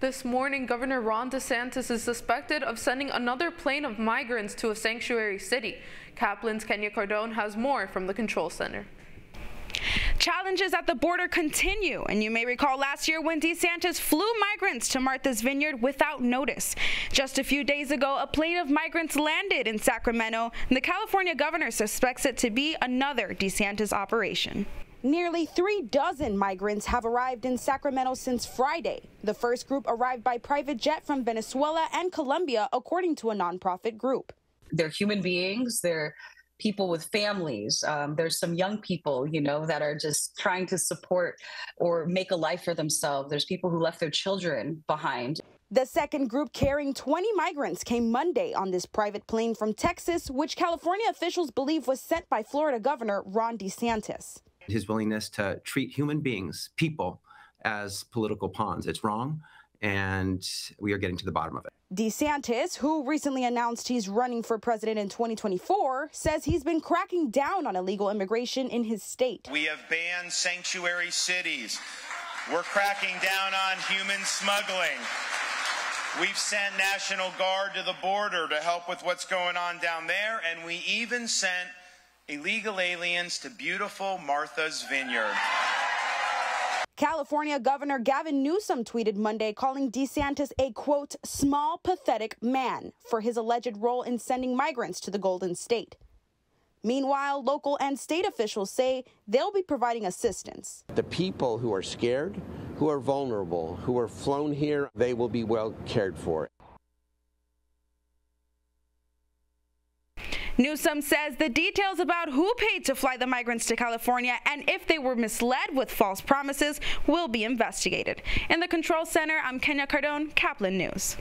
This morning, Governor Ron DeSantis is suspected of sending another plane of migrants to a sanctuary city. Caplin's Kenya Cardone has more from the control center. Challenges at the border continue, and you may recall last year when DeSantis flew migrants to Martha's Vineyard without notice. Just a few days ago, a plane of migrants landed in Sacramento, and the California governor suspects it to be another DeSantis operation. Nearly three dozen migrants have arrived in Sacramento since Friday. The first group arrived by private jet from Venezuela and Colombia, according to a nonprofit group. They're human beings. They're people with families. Um, there's some young people, you know, that are just trying to support or make a life for themselves. There's people who left their children behind. The second group carrying 20 migrants came Monday on this private plane from Texas, which California officials believe was sent by Florida Governor Ron DeSantis his willingness to treat human beings, people, as political pawns. It's wrong, and we are getting to the bottom of it. DeSantis, who recently announced he's running for president in 2024, says he's been cracking down on illegal immigration in his state. We have banned sanctuary cities. We're cracking down on human smuggling. We've sent National Guard to the border to help with what's going on down there, and we even sent illegal aliens to beautiful Martha's Vineyard. California Governor Gavin Newsom tweeted Monday calling DeSantis a quote, small, pathetic man for his alleged role in sending migrants to the Golden State. Meanwhile, local and state officials say they'll be providing assistance. The people who are scared, who are vulnerable, who are flown here, they will be well cared for. Newsom says the details about who paid to fly the migrants to California and if they were misled with false promises will be investigated. In the Control Center, I'm Kenya Cardone, Caplin News.